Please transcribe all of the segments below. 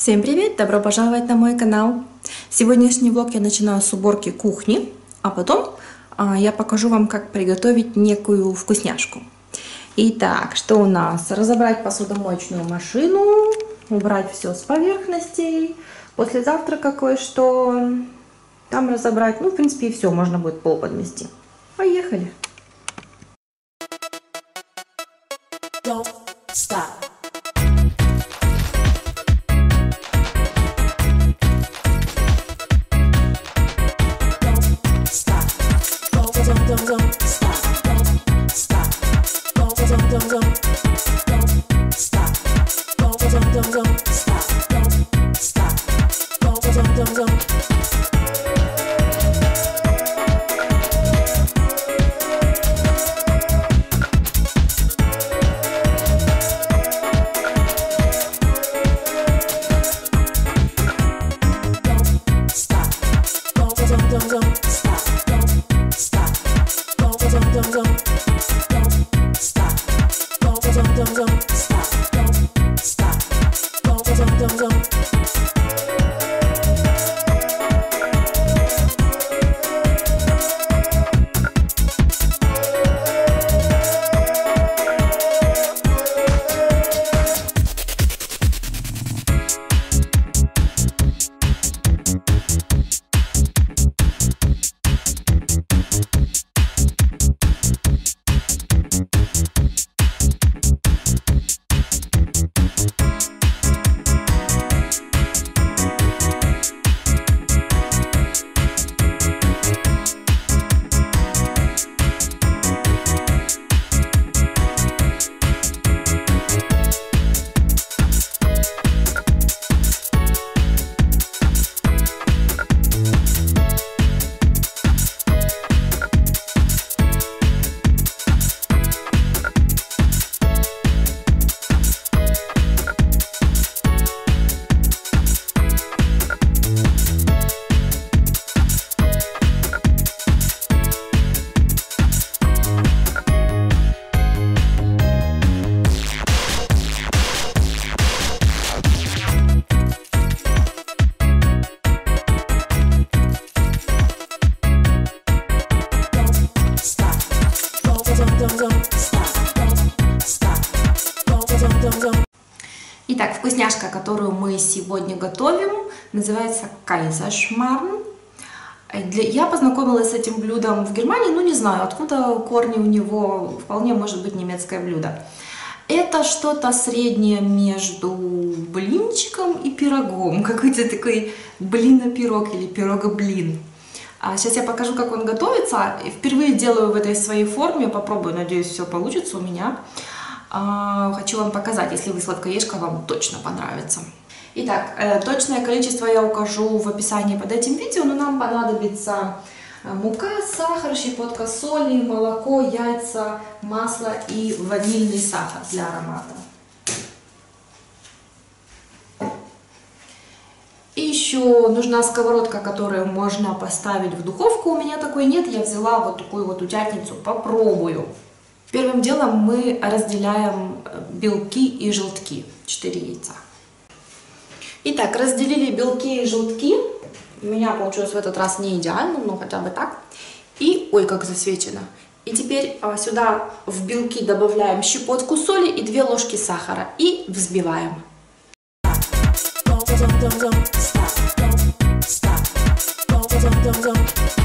Всем привет! Добро пожаловать на мой канал! Сегодняшний влог я начинаю с уборки кухни, а потом а, я покажу вам, как приготовить некую вкусняшку. Итак, что у нас? Разобрать посудомоечную машину, убрать все с поверхностей, после завтрака кое-что там разобрать. Ну, в принципе, и все, можно будет пол подмести. Поехали! Сегодня готовим, называется кайзашмарн. Я познакомилась с этим блюдом в Германии, ну не знаю, откуда корни у него, вполне может быть немецкое блюдо. Это что-то среднее между блинчиком и пирогом, какой-то такой блина-пирог или пирога-блин. А сейчас я покажу, как он готовится. Впервые делаю в этой своей форме, попробую, надеюсь, все получится у меня. А, хочу вам показать, если вы сладкоежка, вам точно понравится. Итак, э, точное количество я укажу в описании под этим видео, но нам понадобится э, мука, сахар, щепотка соли, молоко, яйца, масло и ванильный сахар для аромата. И еще нужна сковородка, которую можно поставить в духовку. У меня такой нет, я взяла вот такую вот утятницу, попробую. Первым делом мы разделяем э, белки и желтки, 4 яйца. Итак, разделили белки и желтки. У меня получилось в этот раз не идеально, но хотя бы так. И, ой, как засвечено. И теперь а, сюда в белки добавляем щепотку соли и 2 ложки сахара и взбиваем. меня что-то не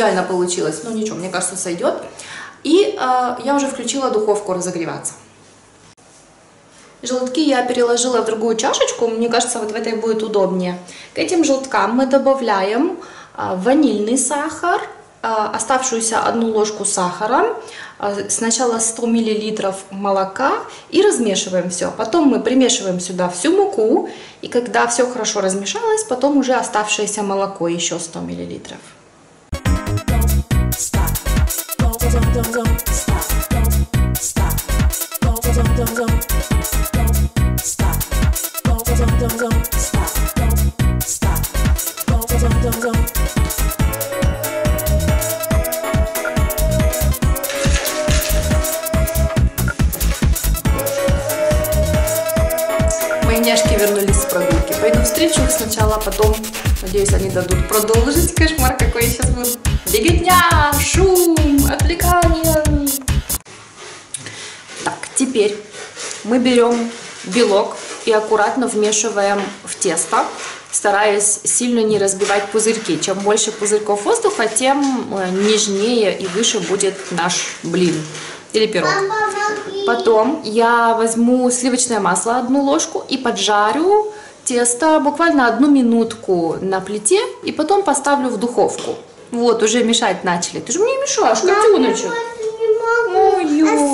идеально получилось, но ничего, мне кажется, сойдет. И э, я уже включила духовку разогреваться. Желтки я переложила в другую чашечку, мне кажется, вот в этой будет удобнее. К этим желткам мы добавляем э, ванильный сахар, э, оставшуюся одну ложку сахара, э, сначала 100 мл молока и размешиваем все. Потом мы примешиваем сюда всю муку, и когда все хорошо размешалось, потом уже оставшееся молоко, еще 100 мл. Сначала, а потом, Надеюсь, они дадут продолжить кошмар, какой я сейчас буду. Беготня! Теперь мы берем белок и аккуратно вмешиваем в тесто, стараясь сильно не разбивать пузырьки. Чем больше пузырьков воздуха, тем э, нежнее и выше будет наш блин или пирог. Потом я возьму сливочное масло одну ложку и поджарю тесто буквально одну минутку на плите и потом поставлю в духовку. Вот, уже мешать начали. Ты же мне мешаешь, котеночек. Ой.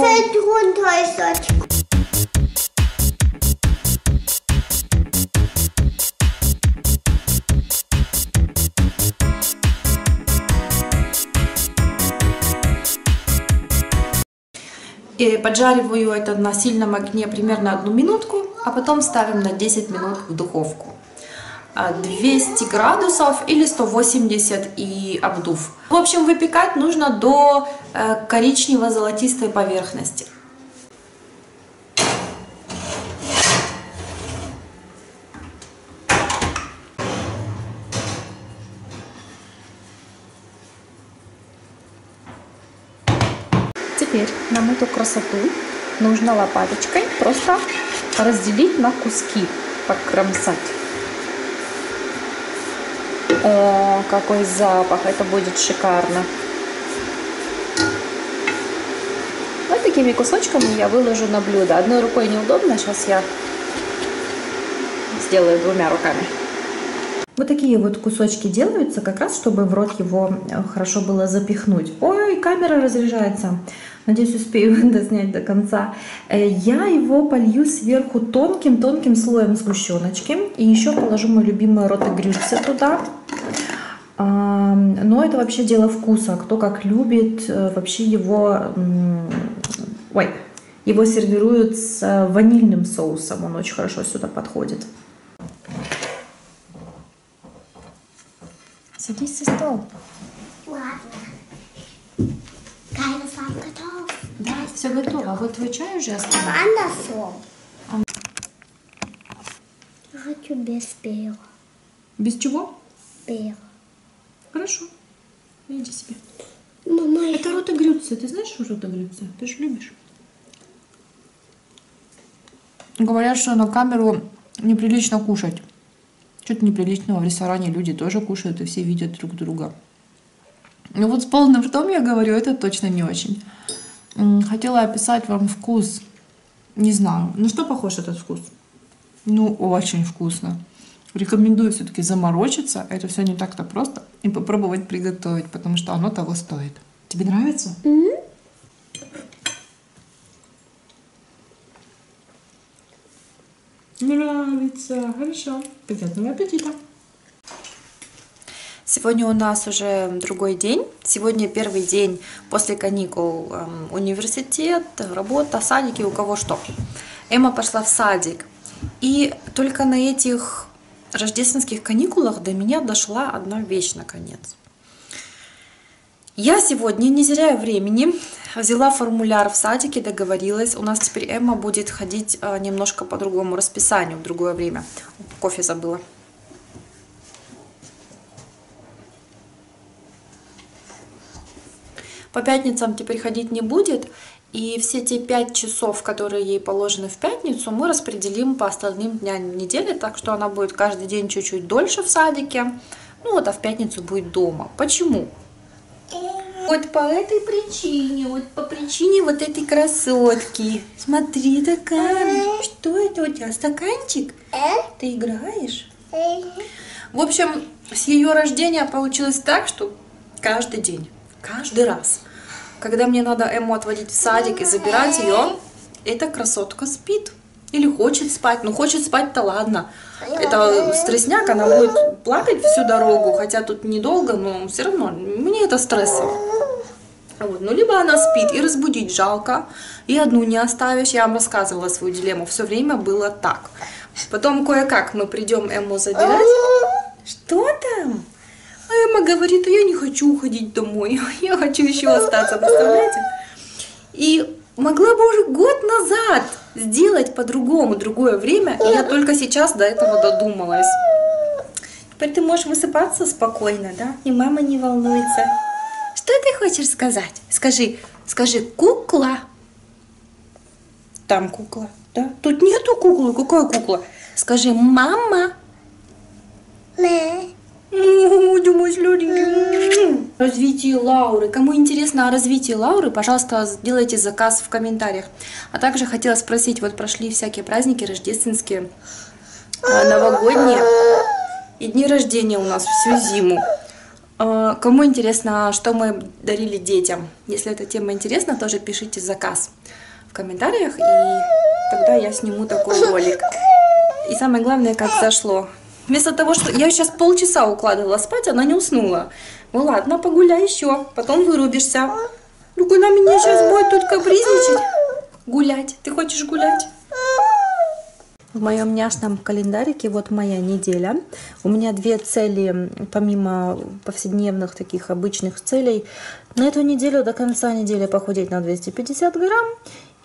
И поджариваю это на сильном огне примерно одну минутку, а потом ставим на 10 минут в духовку. 200 а, градусов или 180 и обдув. В общем, выпекать нужно до э, коричнево-золотистой поверхности. Теперь нам эту красоту нужно лопаточкой просто разделить на куски, покромсать. О, какой запах, это будет шикарно. Вот такими кусочками я выложу на блюдо. Одной рукой неудобно, сейчас я сделаю двумя руками. Вот такие вот кусочки делаются, как раз, чтобы в рот его э, хорошо было запихнуть. Ой, камера разряжается. Надеюсь, успею доснять до конца. Э, я его полью сверху тонким-тонким слоем сгущеночки. И еще положу мой любимый ротогрюци туда. Но это вообще дело вкуса. Кто как любит, э, вообще его... Ой, его сервируют с ванильным соусом. Он очень хорошо сюда подходит. Садись за стол. Ладно. Keine Farbe готов. Да, все готово. А вот твой чай уже остался. Andersrum. Я хочу без пива. Без чего? Пива. Хорошо. Иди себе. Мама, Это ротогрюция. Ты знаешь, что ротогрюция? Ты же любишь. Говорят, что на камеру неприлично кушать. Что-то неприличного в ресторане люди тоже кушают и все видят друг друга. Ну вот с полным ртом я говорю, это точно не очень. Хотела описать вам вкус. Не знаю. Ну что похож этот вкус? Ну, очень вкусно. Рекомендую все-таки заморочиться. Это все не так-то просто. И попробовать приготовить, потому что оно того стоит. Тебе нравится? Mm-hmm. Нравится. Хорошо. Приятного аппетита. Сегодня у нас уже другой день. Сегодня первый день после каникул. Эм, университет, работа, садики, у кого что. Эмма пошла в садик. И только на этих рождественских каникулах до меня дошла одна вещь наконец. Я сегодня, не зря времени, взяла формуляр в садике, договорилась. У нас теперь Эмма будет ходить а, немножко по другому расписанию в другое время. Кофе забыла. По пятницам теперь ходить не будет. И все те пять часов, которые ей положены в пятницу, мы распределим по остальным дням недели, так что она будет каждый день чуть-чуть дольше в садике. Ну вот, а в пятницу будет дома. Почему? Вот по этой причине, вот по причине вот этой красотки. Смотри, такая. Что это у тебя? Стаканчик? Ты играешь? В общем, с ее рождения получилось так, что каждый день, каждый раз, когда мне надо Эму отводить в садик и забирать ее, эта красотка спит. Или хочет спать. Ну, хочет спать-то ладно. Это стрессняк, она будет плакать всю дорогу, хотя тут недолго, но все равно мне это стрессово. Вот. Ну, либо она спит, и разбудить жалко, и одну не оставишь. Я вам рассказывала свою дилемму. Все время было так. Потом кое-как мы придем Эмму забирать. Что там? А Эмма говорит, а я не хочу уходить домой. Я хочу еще остаться, представляете? И могла бы уже год назад сделать по-другому, другое время, и я только сейчас до этого додумалась. Теперь ты можешь высыпаться спокойно, да? И мама не волнуется. Что ты хочешь сказать? Скажи, скажи, кукла. Там кукла, да? Тут нету куклы. Какая кукла? Скажи, мама. Ле. Мой сладенький. Развитие Лауры. Кому интересно о развитии Лауры, пожалуйста, сделайте заказ в комментариях. А также хотела спросить, вот прошли всякие праздники рождественские, а, новогодние и дни рождения у нас всю зиму. А, Кому интересно, что мы дарили детям? Если эта тема интересна, тоже пишите заказ в комментариях, и тогда я сниму такой ролик. И самое главное, как зашло. Вместо того, что я сейчас полчаса укладывала спать, она не уснула. Ну ладно, погуляй еще, потом вырубишься. Ну она меня сейчас будет тут капризничать. Гулять. Ты хочешь гулять? В моем няшном календарике вот моя неделя. У меня две цели, помимо повседневных таких обычных целей. На эту неделю до конца недели похудеть на 250 грамм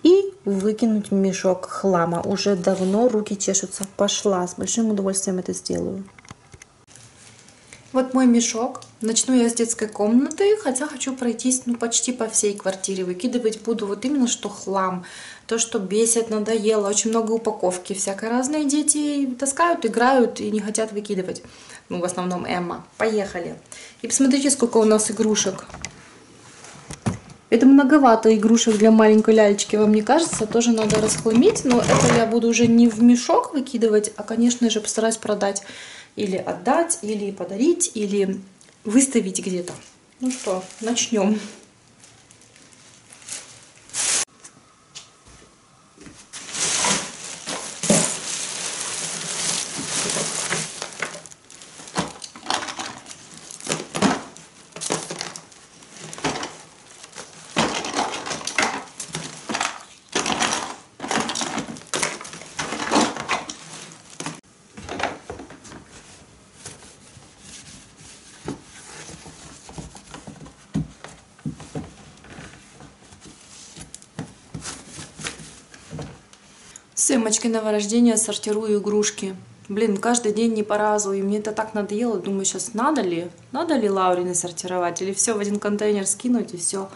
и выкинуть мешок хлама. Уже давно руки чешутся. Пошла, с большим удовольствием это сделаю. Вот мой мешок. Начну я с детской комнаты, хотя хочу пройтись ну, почти по всей квартире. Выкидывать буду вот именно что хлам. То, что бесит, надоело. Очень много упаковки. Всякое разные дети таскают, играют и не хотят выкидывать. Ну, в основном Эмма. Поехали. И посмотрите, сколько у нас игрушек. Это многовато игрушек для маленькой лялечки, вам не кажется? Тоже надо расхламить, но это я буду уже не в мешок выкидывать, а, конечно же, постараюсь продать или отдать, или подарить, или выставить где-то. Ну что, начнем. С Эмочкой новорождения сортирую игрушки. Блин, каждый день не по разу, и мне это так надоело. Думаю, сейчас надо ли? Надо ли Лаурины сортировать? Или все в один контейнер скинуть и все?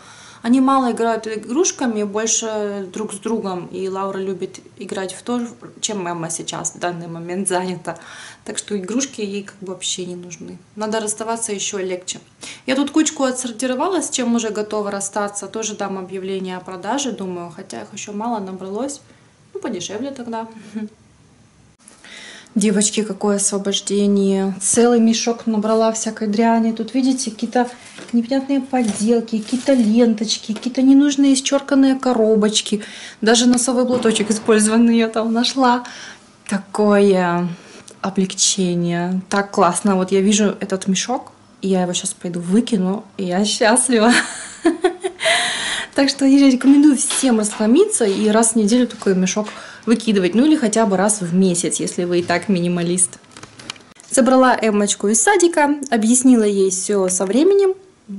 Они мало играют игрушками, больше друг с другом. И Лаура любит играть в то, чем Эмма сейчас в данный момент занята. Так что игрушки ей как бы вообще не нужны. Надо расставаться еще легче. Я тут кучку отсортировала, с чем уже готова расстаться. Тоже дам объявление о продаже, думаю. Хотя их еще мало набралось. Ну, подешевле тогда. Девочки, какое освобождение. Целый мешок набрала всякой дряни. Тут, видите, какие-то непонятные поделки, какие-то ленточки, какие-то ненужные исчерканные коробочки. Даже носовой платочек использованный я там нашла. Такое облегчение. Так классно. Вот я вижу этот мешок, и я его сейчас пойду выкину, и я счастлива. Так что я рекомендую всем расхламиться и раз в неделю такой мешок выкидывать. Ну или хотя бы раз в месяц, если вы и так минималист. Забрала Эммочку из садика, объяснила ей все со временем.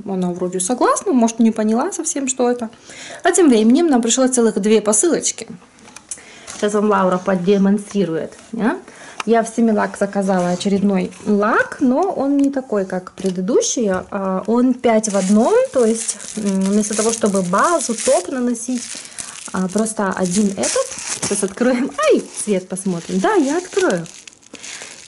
Она вроде согласна, может не поняла совсем, что это. А тем временем нам пришло целых две посылочки. Сейчас вам Лаура продемонстрирует. Да? Я в Семилак заказала очередной лак, но он не такой, как предыдущий. а Он 5 в одном, то есть вместо того, чтобы базу, топ наносить, а, просто один этот. Сейчас откроем. Ай, цвет посмотрим. Да, я открою.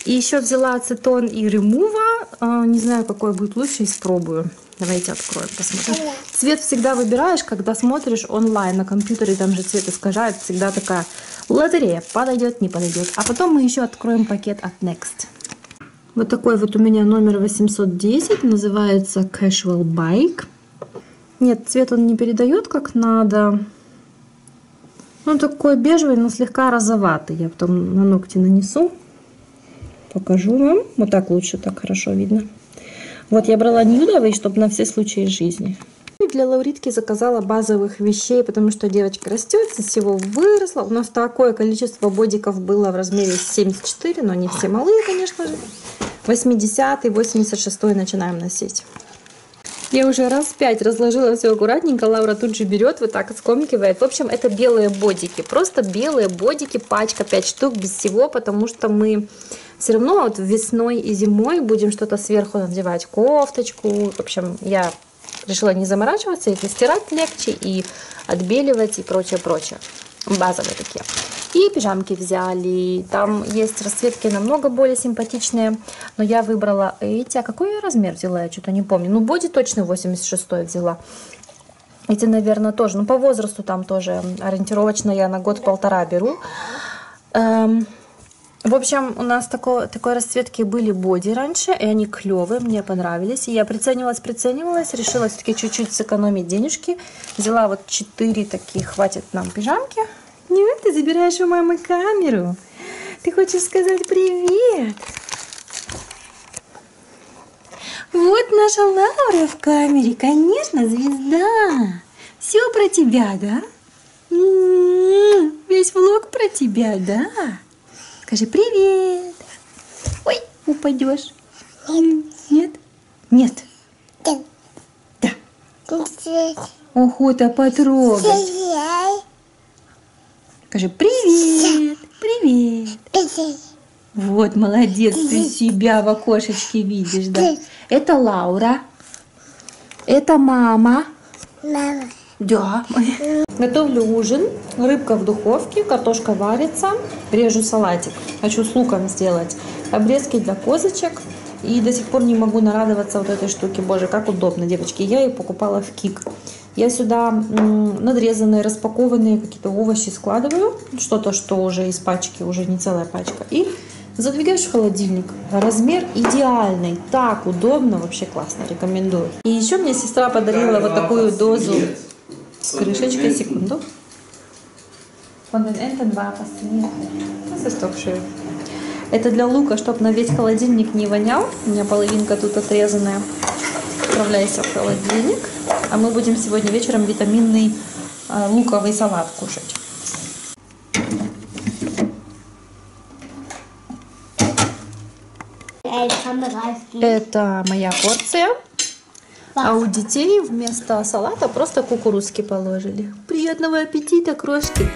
И еще взяла ацетон и ремува. А, Не знаю, какой будет лучше, испробую. Давайте откроем, посмотрим. Цвет всегда выбираешь, когда смотришь онлайн на компьютере, там же цвет искажает. Всегда такая лотерея. Подойдет, не подойдет. А потом мы еще откроем пакет от Next. Вот такой вот у меня номер 810. Называется Casual Bike. Нет, цвет он не передает как надо. Он такой бежевый, но слегка розоватый. Я потом на ногти нанесу. Покажу вам. Вот так лучше, так хорошо видно. Вот я брала нюдовый, чтобы на все случаи жизни. И Для Лауритки заказала базовых вещей, потому что девочка растет, всего выросла. У нас такое количество бодиков было в размере 74, но не все малые, конечно же. 80 86 начинаем носить. Я уже раз пять разложила все аккуратненько. Лаура тут же берет, вот так скомкивает. В общем, это белые бодики. Просто белые бодики, пачка 5 штук без всего, потому что мы все равно вот весной и зимой будем что-то сверху надевать. Кофточку. В общем, я решила не заморачиваться, их и стирать легче, и отбеливать, и прочее, прочее. Базовые такие. И пижамки взяли. Там есть расцветки намного более симпатичные. Но я выбрала эти. А какой я размер взяла? Я что-то не помню. Ну, боди точно 86 взяла. Эти, наверное, тоже. Ну, по возрасту там тоже ориентировочно я на год-полтора беру. Эм, в общем, у нас такой, такой расцветки были боди раньше, и они клевые, мне понравились. И я приценивалась, приценивалась, решила все-таки чуть-чуть сэкономить денежки. Взяла вот 4 таких, хватит нам пижамки. Нет, ты забираешь у мамы камеру. Ты хочешь сказать привет. Вот наша Лаура в камере, конечно, звезда. Все про тебя, да? М-м-м, весь влог про тебя, да? Скажи привет. Ой, упадешь. Нет? Нет. Да. Да. Охота потрогать. Скажи привет. Привет. Вот, молодец, ты себя в окошечке видишь, да? Это Лаура. Это мама. Мама. Да. Готовлю ужин. Рыбка в духовке, картошка варится. Режу салатик. Хочу с луком сделать. Обрезки для козочек. И до сих пор не могу нарадоваться вот этой штуке. Боже, как удобно, девочки. Я ее покупала в Кик. Я сюда надрезанные, распакованные какие-то овощи складываю. Что-то, что уже из пачки, уже не целая пачка. И задвигаешь в холодильник. Размер идеальный. Так удобно, вообще классно. Рекомендую. И еще мне сестра подарила вот такую дозу крышечкой. Секунду. Von den Enten war fasziniert. Das ist doch schön. Это для лука, чтобы на весь холодильник не вонял. У меня половинка тут отрезанная. Отправляйся в холодильник. А мы будем сегодня вечером витаминный э, луковый салат кушать. Это моя порция. А у детей вместо салата просто кукурузки положили. Приятного аппетита, крошки!